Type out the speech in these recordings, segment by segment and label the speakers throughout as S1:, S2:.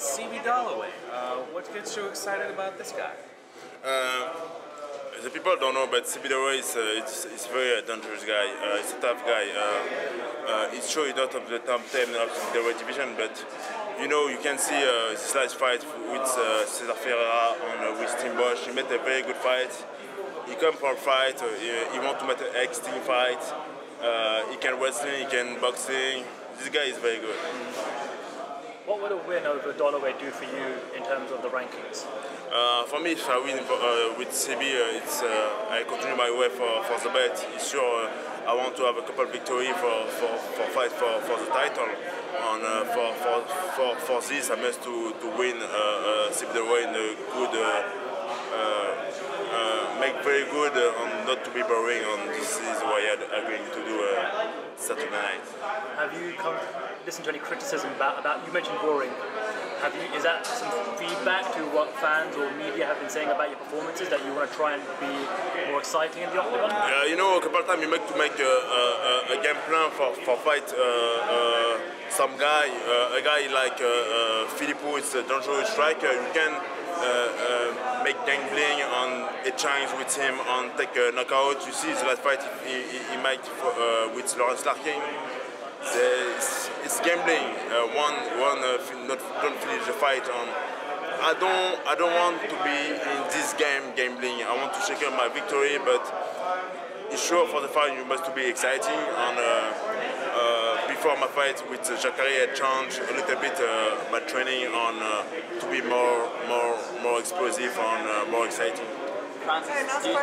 S1: CB Dollaway, uh, what gets you excited about this guy?
S2: Uh, the people don't know, but CB Dollaway is uh, it's, it's very dangerous guy. Uh, he's a tough guy. Uh, it's true he's not of the top 10 of the Dollaway division, but you know, you can see uh, this last fight with uh, Cezar Ferreira and uh, with Tim Boetsch. He made a very good fight. He come for a fight. Uh, he, he want to make an extreme fight. Uh, he can wrestling. He can boxing. This guy is very good.
S3: What would a win over Dollaway do for you in terms of the rankings?
S2: Uh, for me, if I win uh, with CB, uh, it's uh, I continue my way for, for the bet. It's sure uh, I want to have a couple victory for, for, for fight for, for the title. And uh, for, for, for, for this, I must to, to win uh, CB in a good, make very good and not to be boring. And this is why I'm going to do Saturday night.
S3: Have you come listen to any criticism about, about you mentioned boring? Have you, is that some feedback to what fans or media have been saying about your performances that you want to try and be more exciting in the octagon?
S2: Yeah, you know, a couple of times you make to make a, a, a game plan for, for fight uh, uh, some guy, uh, a guy like uh, uh, Philippou is a dangerous striker. You can uh, uh, make gambling on a chance with him and take a knockout. You see the last fight he, he, he made for, with Lorenz Larkin it's, it's gambling. Uh, one one uh, not, don't finish the fight on. I don't I don't want to be in this game gambling. I want to secure my victory, but it's sure for the fight you must be exciting. And uh, uh before my fight with Jacare, I changed a little bit uh, my training on uh, to be more more more explosive and more exciting.
S4: Francis, do you,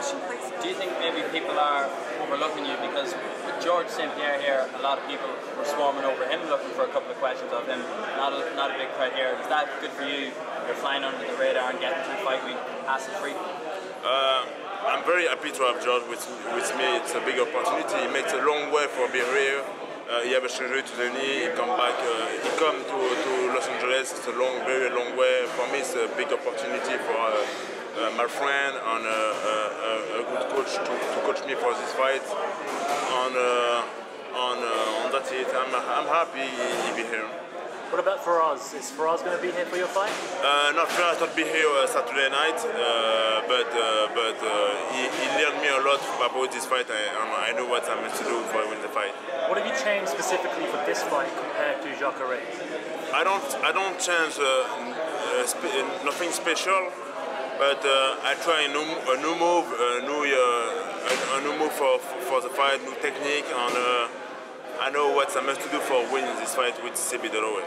S4: do you think maybe people are overlooking you because with George St. Pierre here, a lot of people were swarming over him looking for a couple of questions of him. Not a, not a big crowd here. Is that good for you? You're flying under the radar and getting to fight week hassle free?
S2: Uh, I'm very happy to have George with, with me. It's a big opportunity. He makes a long way for being here. Uh, he have a surgery to the knee. He come back. Uh, he come to, to Los Angeles. It's a long, very long way. For me, it's a big opportunity for. Uh, uh, my friend and uh, uh, a good coach to, to, coach me for this fight. on and, uh, uh, and that's it. I'm, I'm happy he, be here.
S3: What about Firas? Is Firas going to be here for your fight?
S2: Uh, not Firas not be here uh, Saturday night, uh, but uh, but he, he, learned me a lot about this fight, and I know what I'm meant to do for win the fight.
S3: What have you changed specifically for this fight compared to Jacare?
S2: I don't I don't change spe nothing special. But uh, I try a new, a new move, a new, uh, a, new move for, for, the fight, new technique, and uh, I know what I must do for winning this fight with Dollaway.